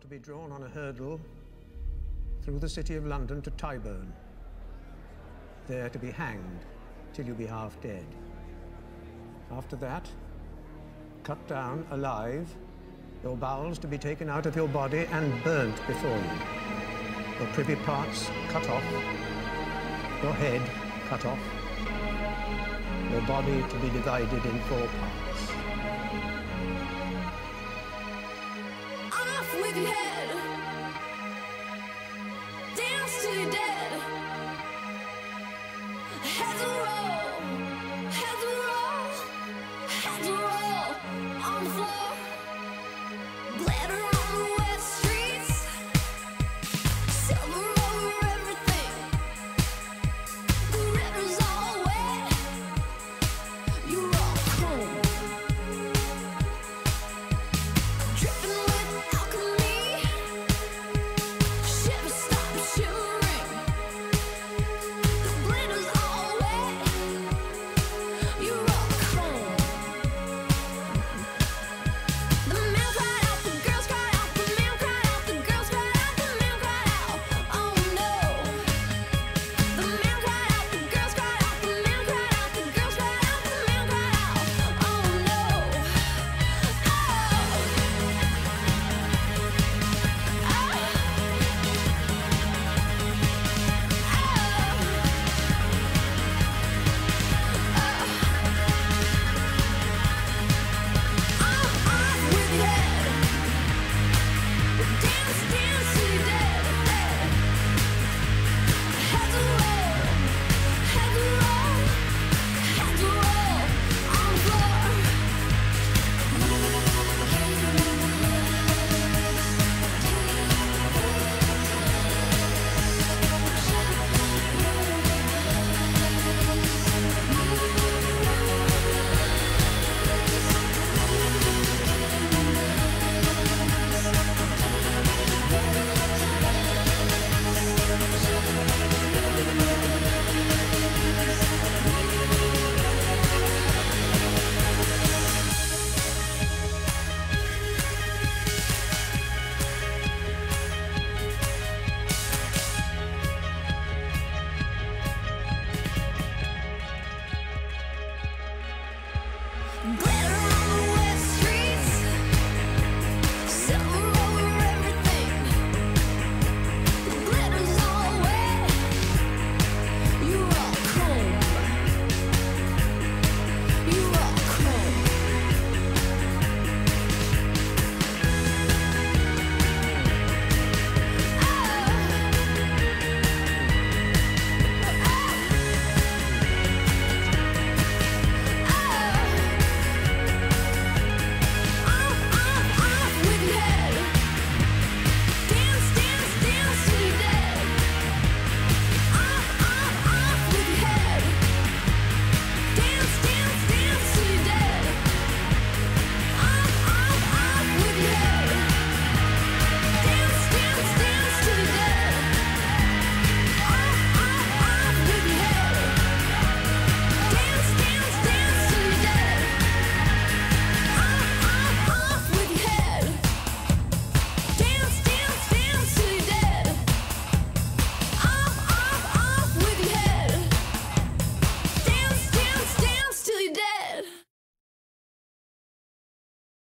to be drawn on a hurdle through the city of London to Tyburn, there to be hanged till you be half dead. After that, cut down alive, your bowels to be taken out of your body and burnt before you, your privy parts cut off, your head cut off, your body to be divided in four parts. With your head!